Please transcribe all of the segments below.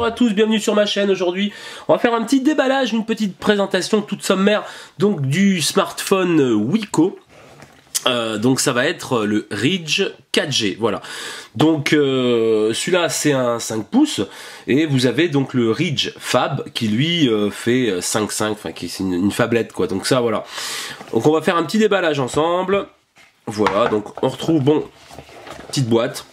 bonjour à tous, bienvenue sur ma chaîne aujourd'hui. On va faire un petit déballage, une petite présentation toute sommaire donc du smartphone Wiko. Euh, donc ça va être le Ridge 4G, voilà. Donc euh, celui-là c'est un 5 pouces et vous avez donc le Ridge Fab qui lui euh, fait 5.5, enfin qui c'est une, une, fablette quoi. Donc ça voilà. Donc on va faire un petit déballage ensemble. Voilà, donc on retrouve bon petite boîte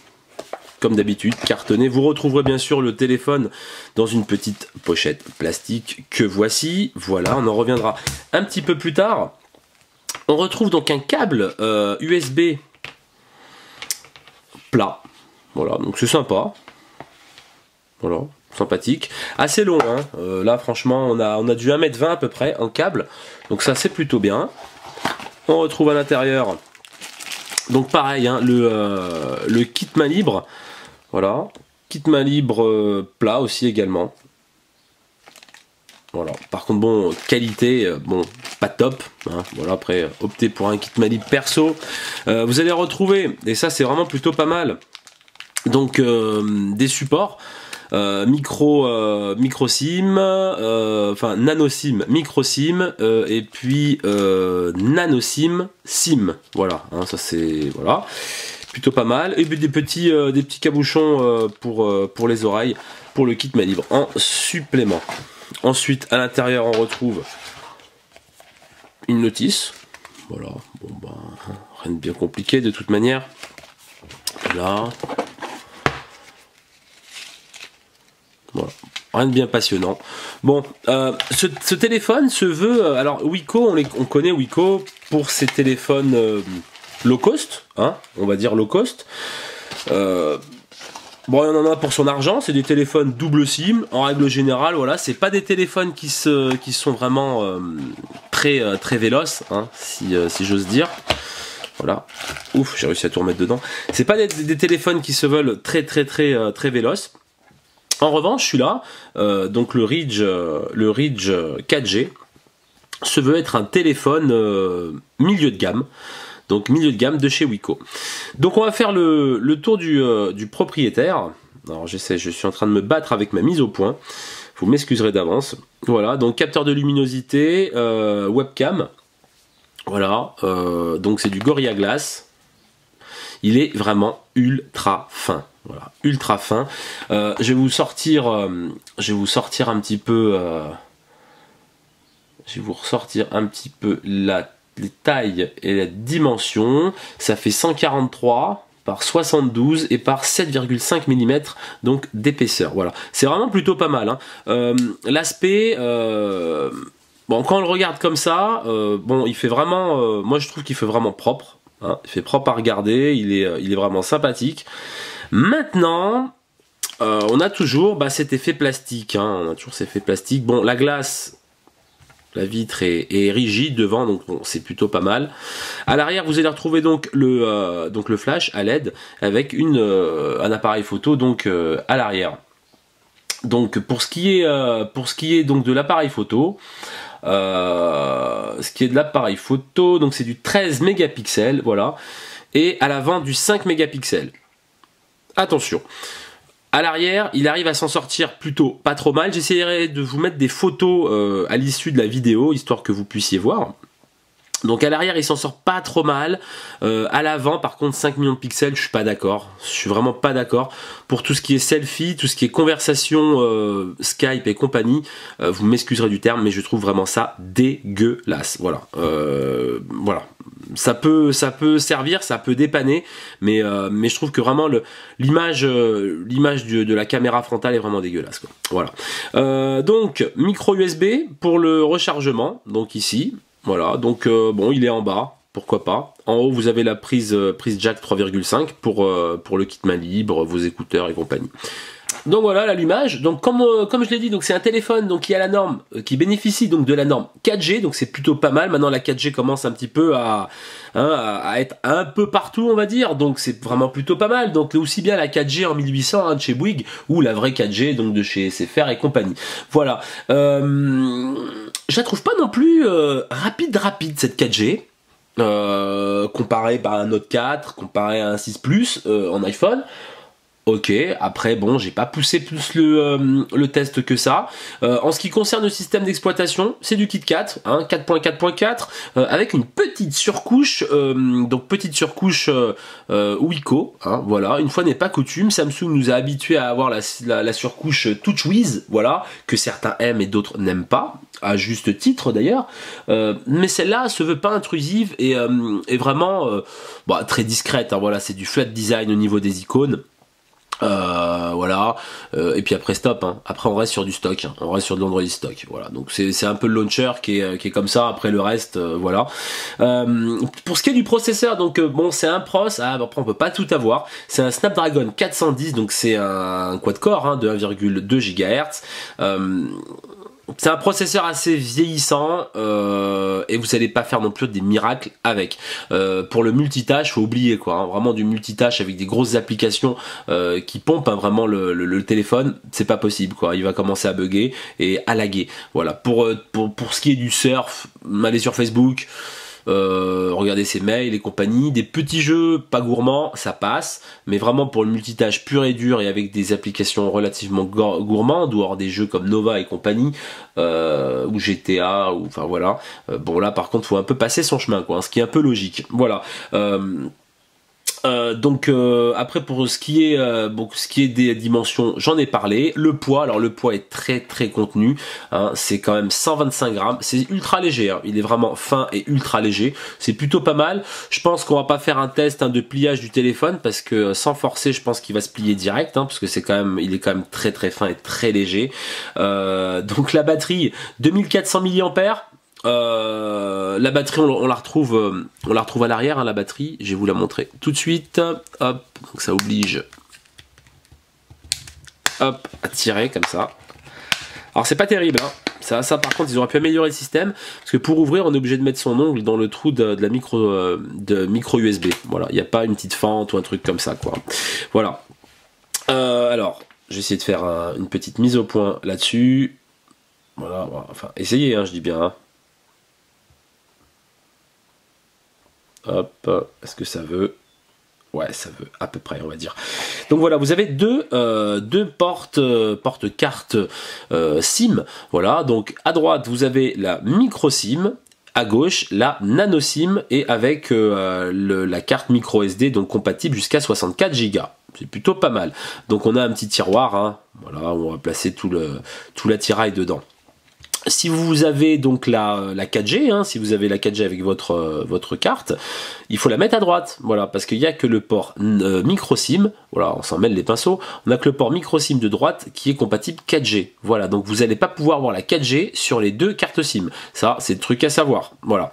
comme d'habitude, cartonné. Vous retrouverez bien sûr le téléphone dans une petite pochette plastique que voici. Voilà, on en reviendra un petit peu plus tard. On retrouve donc un câble USB euh, plat. Voilà, donc c'est sympa. Voilà, sympathique. Assez long, hein. Euh, là franchement on a, on a du 1m20 à peu près en câble. Donc ça c'est plutôt bien. On retrouve à l'intérieur donc pareil, hein, le, euh, le kit main libre voilà. Kit main libre euh, plat aussi également. Voilà. Par contre, bon, qualité, euh, bon, pas top. Hein. Voilà, après, optez pour un kit main libre perso. Euh, vous allez retrouver, et ça c'est vraiment plutôt pas mal, donc des supports. micro micro sim enfin nano sim micro sim et puis nano sim sim voilà hein, ça c'est voilà plutôt pas mal. Et des petits, euh, des petits cabochons euh, pour, euh, pour les oreilles, pour le kit main libre en supplément. Ensuite, à l'intérieur, on retrouve une notice. Voilà, bon ben, rien de bien compliqué de toute manière. Là. Voilà, rien de bien passionnant. Bon, ce, téléphone se veut. Alors, Wiko, on, les, on connaît Wiko pour ses téléphones low cost, hein, on va dire low cost. Euh, bon, il y en a pour son argent, c'est des téléphones double SIM. En règle générale, voilà, c'est pas des téléphones qui, se, qui sont vraiment euh, très, euh, très véloces, hein, si, j'ose dire. Voilà. Ouf, j'ai réussi à tout remettre dedans. C'est pas des, téléphones qui se veulent très très très très véloces. En revanche, celui-là, donc le Ridge, le Ridge 4G, se veut être un téléphone milieu de gamme. Donc milieu de gamme de chez Wiko. Donc on va faire le, tour euh, du, propriétaire. Alors j'essaie, je suis en train de me battre avec ma mise au point. Vous m'excuserez d'avance. Voilà, donc capteur de luminosité, euh, webcam. Voilà, euh, donc c'est du Gorilla Glass. Il est vraiment ultra fin. Voilà, ultra fin. je vais vous sortir, je vais vous sortir un petit peu. je vais vous ressortir un petit peu la les tailles et la dimension, ça fait 143 par 72 et par 7,5 mm donc d'épaisseur. Voilà, c'est vraiment plutôt pas mal. Hein. Euh, l'aspect, euh, bon, quand on le regarde comme ça, euh, bon, il fait vraiment, moi je trouve qu'il fait vraiment propre. Hein. Il fait propre à regarder, il est, il est vraiment sympathique. Maintenant, on a toujours bah, cet effet plastique. Hein. On a toujours cet effet plastique. Bon, la glace, la vitre est, rigide devant, donc c'est plutôt pas mal. À l'arrière, vous allez retrouver donc le, euh, donc le flash à LED avec une, euh, un appareil photo donc euh, à l'arrière. Donc pour ce qui est, pour ce qui est donc de l'appareil photo, ce qui est de l'appareil photo, donc c'est du 13 mégapixels, voilà, et à l'avant du 5 mégapixels. Attention, à l'arrière, il arrive à s'en sortir plutôt pas trop mal. J'essaierai de vous mettre des photos euh, à l'issue de la vidéo, histoire que vous puissiez voir. Donc à l'arrière il s'en sort pas trop mal. Euh, à l'avant par contre 5 millions de pixels je suis pas d'accord. Je suis vraiment pas d'accord. Pour tout ce qui est selfie, tout ce qui est conversation euh, Skype et compagnie, euh, vous m'excuserez du terme mais je trouve vraiment ça dégueulasse. Voilà. voilà. Ça peut, ça peut servir, ça peut dépanner, mais, mais je trouve que vraiment l'image l'image de la caméra frontale est vraiment dégueulasse. Voilà. donc micro USB pour le rechargement, donc ici, voilà, donc euh, bon, il est en bas, pourquoi pas. En haut, vous avez la prise, euh, prise jack 3,5 pour, euh, pour le kit main libre, vos écouteurs et compagnie. Donc voilà l'allumage. Donc comme, comme je l'ai dit, c'est un téléphone donc qui a la norme, qui bénéficie donc de la norme 4G, donc c'est plutôt pas mal. Maintenant la 4G commence un petit peu à, hein, à être un peu partout, on va dire. Donc c'est vraiment plutôt pas mal. Donc aussi bien la 4G en 1800 hein, de chez Bouygues ou la vraie 4G donc de chez SFR et compagnie. Voilà. Euh, je la trouve pas non plus euh, rapide rapide cette 4G. Euh, comparé par un Note 4, comparé à un 6 Plus euh, en iPhone. Ok, après bon, j'ai pas poussé plus le, euh, test que ça. Euh, en ce qui concerne le système d'exploitation, c'est du KitKat, hein, 4.4.4, euh, avec une petite surcouche, donc petite surcouche Wiko, hein, voilà. Une fois n'est pas coutume, Samsung nous a habitués à avoir la, la, surcouche TouchWiz, voilà, que certains aiment et d'autres n'aiment pas, à juste titre d'ailleurs. mais celle-là se veut pas intrusive et, est vraiment bah, très discrète. Hein, voilà, c'est du flat design au niveau des icônes. Euh, voilà. Euh, et puis après stop hein. après on reste sur du stock hein. on reste sur de l'Android stock voilà. Donc c'est un peu le launcher qui est, qui est comme ça. Après le reste euh, voilà. Pour ce qui est du processeur donc bon c'est un pros. Ah, après on peut pas tout avoir. C'est un Snapdragon 410 donc c'est un quad core hein, de 1,2 GHz c'est un processeur assez vieillissant euh, et vous n'allez pas faire non plus des miracles avec. Euh, pour le multitâche, faut oublier quoi. Hein. vraiment du multitâche avec des grosses applications euh, qui pompent hein, vraiment le, téléphone, c'est pas possible quoi. Il va commencer à bugger et à laguer. Voilà. Pour, pour, pour ce qui est du surf, aller sur Facebook. Euh, regarder ses mails et compagnie. Des petits jeux pas gourmands, ça passe, mais vraiment pour le multitâche pur et dur et avec des applications relativement gourmandes, ou alors des jeux comme Nova et compagnie, euh, ou GTA, ou enfin voilà. Euh, bon là par contre faut un peu passer son chemin, quoi, hein, ce qui est un peu logique. Voilà. Euh, donc euh, après pour ce qui est euh, bon, ce qui est des dimensions, j'en ai parlé. Le poids, alors le poids est très très contenu. Hein, c'est quand même 125 grammes. C'est ultra léger. Hein. il est vraiment fin et ultra léger. C'est plutôt pas mal. Je pense qu'on va pas faire un test hein, de pliage du téléphone parce que sans forcer, je pense qu'il va se plier direct parce que c'est quand même, il est quand même très très fin et très léger. donc la batterie 2400 mAh. Euh, la batterie, on, la retrouve, euh, on la retrouve à l'arrière, hein, la batterie. Je vais vous la montrer tout de suite. Hop, donc ça oblige, hop, à tirer comme ça. Alors c'est pas terrible, hein. ça, ça par contre ils auraient pu améliorer le système parce que pour ouvrir on est obligé de mettre son ongle dans le trou de, la micro euh, USB. Voilà, il n'y a pas une petite fente ou un truc comme ça quoi. Voilà. alors, je vais essayer de faire une petite mise au point là-dessus. Voilà, enfin essayez, hein, je dis bien. Hop, est-ce que ça veut? Ouais, ça veut à peu près, on va dire. Donc voilà, vous avez deux, euh, deux portes, euh, euh, SIM. Voilà, donc à droite, vous avez la micro SIM. À gauche, la nano SIM et avec la carte micro SD, donc compatible jusqu'à 64 Go. C'est plutôt pas mal. Donc on a un petit tiroir, hein. voilà, on va placer tout le tout l'attirail dedans si vous avez donc la, la 4G, hein, si vous avez la 4G avec votre, euh, votre carte, il faut la mettre à droite, voilà, parce qu'il n'y a que le port euh, micro SIM, voilà, on s'en mêle les pinceaux, on n'a que le port micro SIM de droite qui est compatible 4G, voilà, donc vous n'allez pas pouvoir voir la 4G sur les deux cartes SIM, ça c'est le truc à savoir, voilà.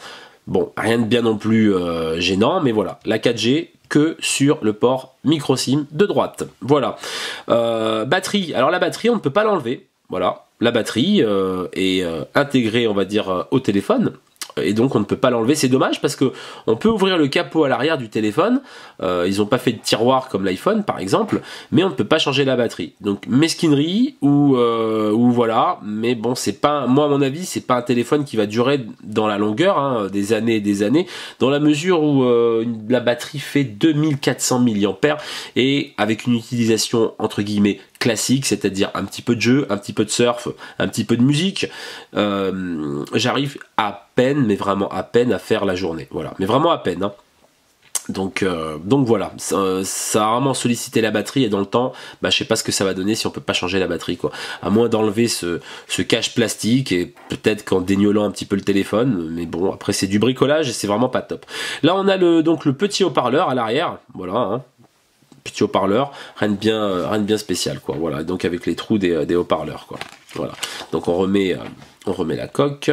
Bon, rien de bien non plus euh, gênant, mais voilà, la 4G que sur le port micro SIM de droite, voilà. batterie, alors la batterie on ne peut pas l'enlever, voilà, la batterie euh, est euh, intégrée, on va dire, euh, au téléphone et donc on ne peut pas l'enlever. C'est dommage parce que on peut ouvrir le capot à l'arrière du téléphone. ils n'ont pas fait de tiroir comme l'iPhone par exemple, mais on ne peut pas changer la batterie. Donc mesquinerie ou voilà. Mais bon, c'est pas moi à mon avis, c'est pas un téléphone qui va durer dans la longueur, hein, des années et des années, dans la mesure où la batterie fait 2400 mAh et avec une utilisation entre guillemets classique, c'est-à-dire un petit peu de jeu, un petit peu de surf, un petit peu de musique. Euh, j'arrive à peine, mais vraiment à peine à faire la journée. Voilà, mais vraiment à peine. Hein. Donc, euh, donc voilà, ça, a vraiment sollicité la batterie et dans le temps, bah, je sais pas ce que ça va donner si on peut pas changer la batterie quoi. À moins d'enlever ce, cache plastique et peut-être qu'en déniolant un petit peu le téléphone, mais bon après c'est du bricolage et c'est vraiment pas top. Là on a le donc le petit haut-parleur à l'arrière, voilà. Hein petit haut-parleur, rien de bien, euh, rien de bien spécial, quoi. Voilà, donc avec les trous des, euh, haut-parleurs, quoi. Voilà. Donc on remet, euh, on remet la coque.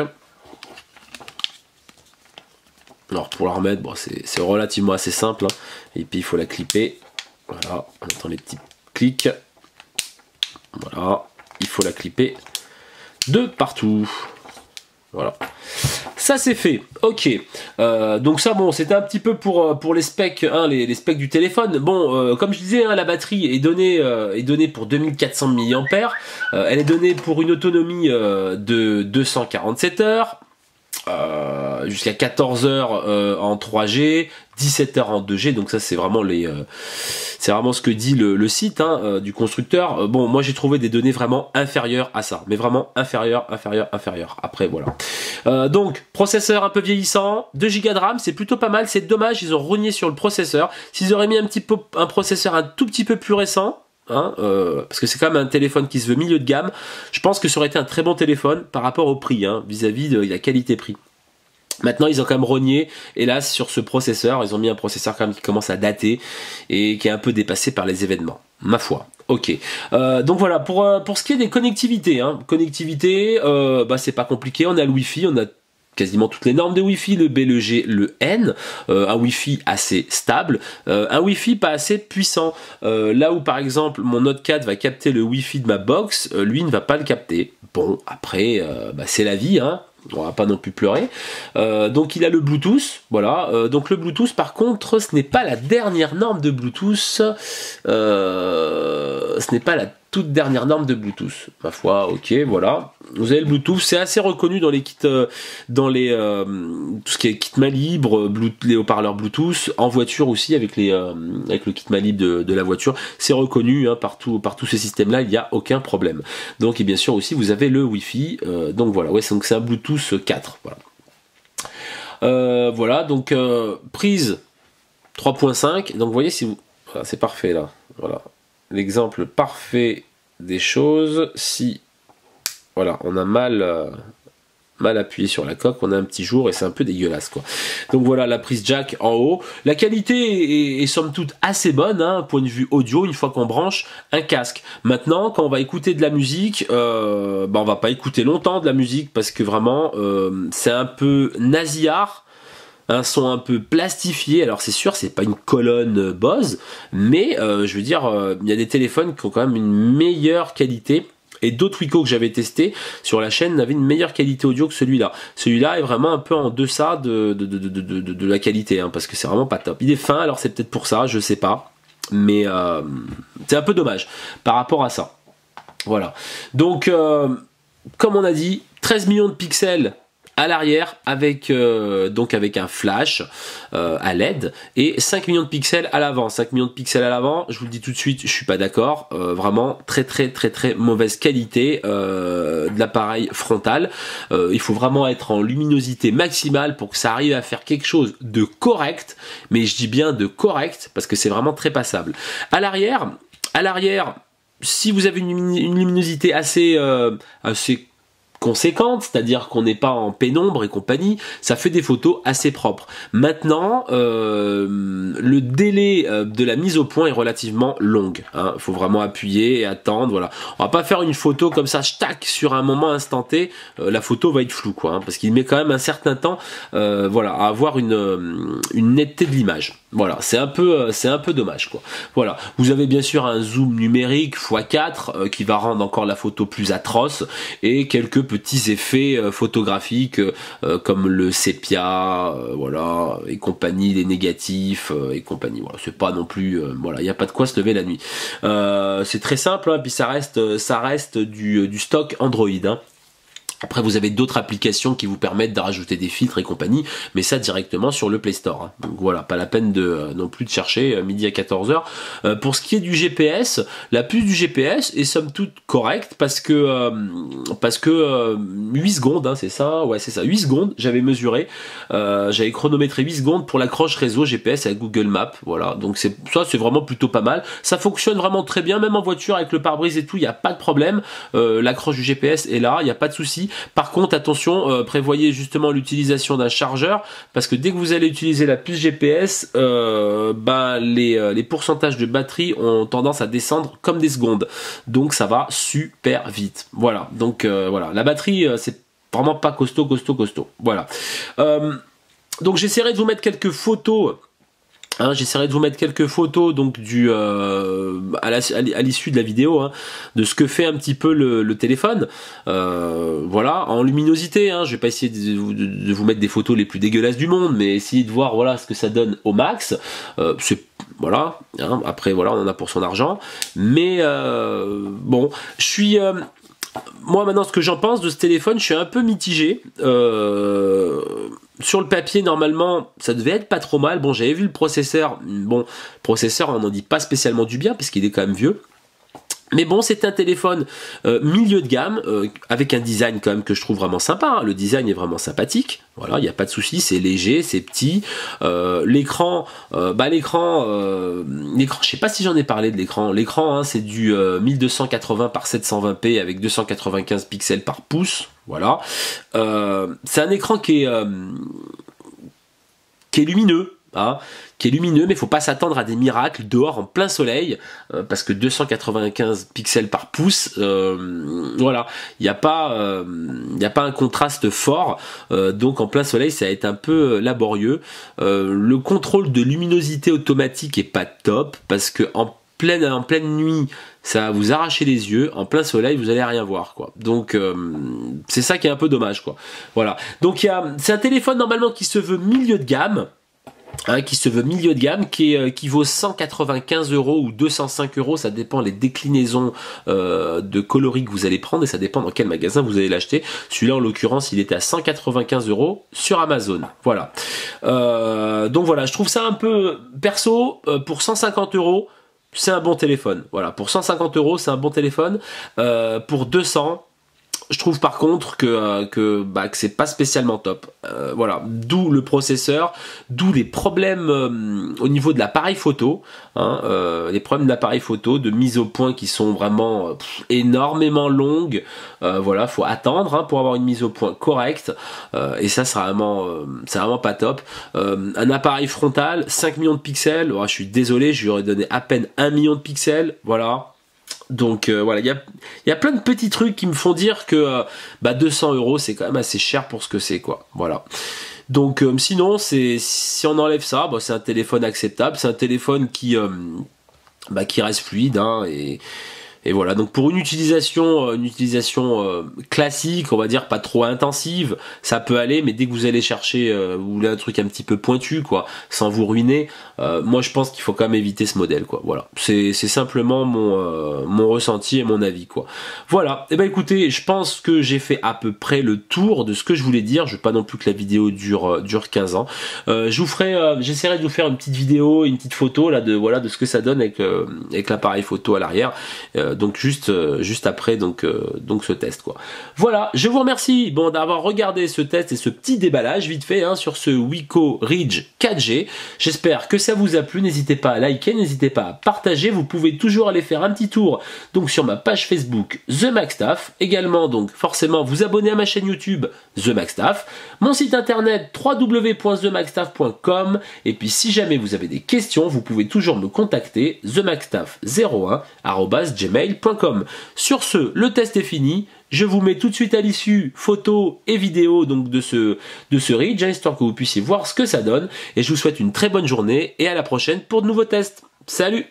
Alors pour la remettre, bon, c'est relativement assez simple. Hein. Et puis il faut la clipper. Voilà, on entend les petits clics. Voilà, il faut la clipper de partout. Voilà. Ça c'est fait, ok. Euh, donc ça bon, c'était un petit peu pour euh, les specs, hein, les, specs du téléphone. Bon, euh, comme je disais, hein, la batterie est donnée est donnée pour 2400 mAh. elle est donnée pour une autonomie de 247 heures. jusqu'à 14 heures en 3G, 17 heures en 2G, donc ça c'est vraiment les, euh, c'est vraiment ce que dit le, site hein, euh, du constructeur. bon, moi j'ai trouvé des données vraiment inférieures à ça, mais vraiment inférieures, inférieures, inférieures. Après voilà. donc processeur un peu vieillissant, 2 Go de RAM, c'est plutôt pas mal. C'est dommage, ils ont rogné sur le processeur. S'ils auraient mis un petit peu processeur un tout petit peu plus récent, Hein, euh, parce que c'est quand même un téléphone qui se veut milieu de gamme. Je pense que ça aurait été un très bon téléphone par rapport au prix, hein, vis-à-vis de la qualité-prix. Maintenant, ils ont quand même rogné, hélas, sur ce processeur. Ils ont mis un processeur quand même qui commence à dater et qui est un peu dépassé par les événements. Ma foi. Ok. Euh, donc voilà, pour, euh, pour ce qui est des connectivités, hein, connectivité, bah, c'est pas compliqué. On a le Wi-Fi, on a quasiment toutes les normes de Wi-Fi, le B, le G, le N, euh, un Wi-Fi assez stable, euh, un Wi-Fi pas assez puissant. Euh, là où par exemple mon Note 4 va capter le Wi-Fi de ma box, lui ne va pas le capter. Bon, après, bah, c'est la vie, hein on va pas non plus pleurer. donc il a le Bluetooth, voilà. donc le Bluetooth, par contre, ce n'est pas la dernière norme de Bluetooth. ce n'est pas la toute dernière norme de Bluetooth. Ma foi, ok, voilà. Vous avez le Bluetooth, c'est assez reconnu dans les kits, euh, dans les euh, tout ce qui est kit main libre, les haut-parleurs Bluetooth, en voiture aussi avec les euh, avec le kit main libre de, la voiture, c'est reconnu hein, par tous ces systèmes-là, il n'y a aucun problème. Donc et bien sûr aussi vous avez le Wi-Fi, donc voilà, ouais, donc c'est un Bluetooth 4, voilà. voilà, donc prise 3.5, donc vous voyez si vous, c'est parfait là, voilà l'exemple parfait des choses. Si voilà, on a mal, euh, mal appuyé sur la coque, on a un petit jour et c'est un peu dégueulasse quoi. Donc voilà la prise jack en haut. La qualité est, somme toute assez bonne, hein, point de vue audio, une fois qu'on branche un casque. Maintenant, quand on va écouter de la musique, euh, bah, on va pas écouter longtemps de la musique parce que vraiment euh, c'est un peu nasillard un son un peu plastifié. Alors c'est sûr, c'est pas une colonne Bose, mais euh, je veux dire, euh, il y a des téléphones qui ont quand même une meilleure qualité. Et d'autres Wiko que j'avais testé sur la chaîne n'avaient une meilleure qualité audio que celui-là. Celui-là est vraiment un peu en deçà de, la qualité, hein, parce que c'est vraiment pas top. Il est fin, alors c'est peut-être pour ça, je sais pas. Mais euh, c'est un peu dommage par rapport à ça. Voilà. Donc, comme on a dit, 13 millions de pixels à l'arrière avec euh, donc avec un flash euh, à LED et 5 millions de pixels à l'avant. 5 millions de pixels à l'avant je vous le dis tout de suite je suis pas d'accord. Euh, vraiment très très très très mauvaise qualité de l'appareil frontal. Il faut vraiment être en luminosité maximale pour que ça arrive à faire quelque chose de correct. Mais je dis bien de correct parce que c'est vraiment très passable. À l'arrière à l'arrière si vous avez une, luminosité assez, assez conséquente, c'est-à-dire qu'on n'est pas en pénombre et compagnie, ça fait des photos assez propres. Maintenant, euh, le délai euh, de la mise au point est relativement long. Il hein. faut vraiment appuyer et attendre. Voilà, on va pas faire une photo comme ça, tac, sur un moment instanté. Euh, la photo va être floue, quoi, hein, parce qu'il met quand même un certain temps, voilà, à avoir une, une netteté de l'image. Voilà, c'est un peu, c'est un peu dommage, quoi. Voilà, vous avez bien sûr un zoom numérique x4 qui va rendre encore la photo plus atroce et quelques petits effets euh, photographiques euh, euh, comme le sépia, voilà, et compagnie, les négatifs et compagnie. Voilà, c'est pas non plus, voilà, il n'y a pas de quoi se lever la nuit. c'est très simple, hein, puis ça reste, ça reste du, stock Android. Hein. Après, vous avez d'autres applications qui vous permettent de rajouter des filtres et compagnie, mais ça directement sur le Play Store. Hein. Donc voilà, pas la peine de euh, non plus de chercher euh, midi à 14h. Euh, pour ce qui est du GPS, la puce du GPS est somme toute correcte parce que parce que 8 secondes, hein, c'est ça, ouais c'est ça, 8 secondes, j'avais mesuré, j'avais chronométré 8 secondes pour l'accroche réseau GPS avec Google Maps. Voilà, donc c'est ça c'est vraiment plutôt pas mal. Ça fonctionne vraiment très bien, même en voiture avec le pare-brise et tout, il n'y a pas de problème. l'accroche du GPS est là, il n'y a pas de souci. Par contre, attention, euh, prévoyez justement l'utilisation d'un chargeur parce que dès que vous allez utiliser la puce GPS, euh, ben, euh, les, pourcentages de batterie ont tendance à descendre comme des secondes. Donc ça va super vite. Voilà. Donc voilà, la batterie c'est vraiment pas costaud, costaud, costaud. Voilà. donc j'essaierai de vous mettre quelques photos Hein, j'essaierai de vous mettre quelques photos donc du euh, à l'issue de la vidéo hein, de ce que fait un petit peu le, téléphone. Euh, voilà, en luminosité. Hein, je vais pas essayer de, vous mettre des photos les plus dégueulasses du monde, mais essayer de voir voilà ce que ça donne au max. Euh, voilà. Hein, après voilà, on en a pour son argent. Mais bon, je suis moi maintenant ce que j'en pense de ce téléphone, je suis un peu mitigé. Sur le papier, normalement, ça devait être pas trop mal. Bon, j'avais vu le processeur. Bon, le processeur, on n'en dit pas spécialement du bien, puisqu'il est quand même vieux. Mais bon, c'est un téléphone euh, milieu de gamme, euh, avec un design quand même que je trouve vraiment sympa. Hein. Le design est vraiment sympathique. Voilà, il n'y a pas de souci, c'est léger, c'est petit. Euh, l'écran, bah l'écran, l'écran, je sais pas si j'en ai parlé de l'écran. L'écran, hein, c'est du 1280 par 720p avec 295 pixels par pouce. Voilà. c'est un écran qui est qui est lumineux, qui est lumineux, mais il faut pas s'attendre à des miracles dehors en plein soleil, euh, parce que 295 pixels par pouce, euh, voilà, il n'y a pas, il a pas un contraste fort, euh, donc en plein soleil ça va être un peu laborieux. le contrôle de luminosité automatique est pas top, parce que en pleine, en pleine nuit, ça va vous arracher les yeux. En plein soleil, vous allez rien voir, quoi. Donc, c'est ça qui est un peu dommage, quoi. Voilà. Donc, c'est un téléphone normalement qui se veut milieu de gamme. Hein, qui se veut milieu de gamme, qui, euh, vaut 195 euros ou 205 euros, ça dépend les déclinaisons euh, de coloris que vous allez prendre et ça dépend dans quel magasin vous allez l'acheter. Celui-là en l'occurrence il était à 195 euros sur Amazon. Voilà. Euh, donc voilà, je trouve ça un peu perso pour 150 euros. C'est un bon téléphone. Voilà, pour 150 euros, c'est un bon téléphone. pour 200, je trouve par contre que, euh, que, bah, c'est pas spécialement top. Euh, voilà, d'où le processeur, d'où les problèmes euh, au niveau de l'appareil photo, hein, les problèmes d'appareil photo, de mise au point qui sont vraiment énormément longues. voilà, faut attendre hein, pour avoir une mise au point correcte. et ça, c'est vraiment, c'est vraiment pas top. un appareil frontal, 5 millions de pixels. Oh, je suis désolé, je lui aurais donné à peine 1 million de pixels. Voilà, donc euh, voilà, il y a, plein de petits trucs qui me font dire que euh, bah, 200 euros c'est quand même assez cher pour ce que c'est quoi. Voilà. Donc euh, sinon, c'est si on enlève ça, bah, c'est un téléphone acceptable, c'est un téléphone qui, bah, qui reste fluide hein, et, et voilà, donc pour une utilisation, euh, une utilisation euh, classique, on va dire pas trop intensive, ça peut aller, mais dès que vous allez chercher, euh, vous voulez un truc un petit peu pointu, quoi, sans vous ruiner, moi je pense qu'il faut quand même éviter ce modèle, quoi. Voilà, c'est simplement mon mon ressenti et mon avis, quoi. Voilà. Et eh ben écoutez, je pense que j'ai fait à peu près le tour de ce que je voulais dire. Je veux pas non plus que la vidéo dure dure 15 ans. je vous ferai, j'essaierai de vous faire une petite vidéo, une petite photo là de voilà de ce que ça donne avec avec l'appareil photo à l'arrière euh, donc juste euh, juste après donc euh, donc ce test quoi. Voilà, je vous remercie bon d'avoir regardé ce test et ce petit déballage vite fait hein, sur ce Wiko Ridge 4G. J'espère que ça vous a plu. N'hésitez pas à liker, n'hésitez pas à partager. Vous pouvez toujours aller faire un petit tour donc sur ma page Facebook The Maxtaff. Également donc forcément vous abonner à ma chaîne YouTube The Maxtaff, mon site internet www.themaxtaff.com et puis si jamais vous avez des questions, vous pouvez toujours me contacter themaxtaff01@gmail sur ce, le test est fini. Je vous mets tout de suite à l'issue photos et vidéos donc de ce de ce Ridge, histoire que vous puissiez voir ce que ça donne. Et je vous souhaite une très bonne journée et à la prochaine pour de nouveaux tests. Salut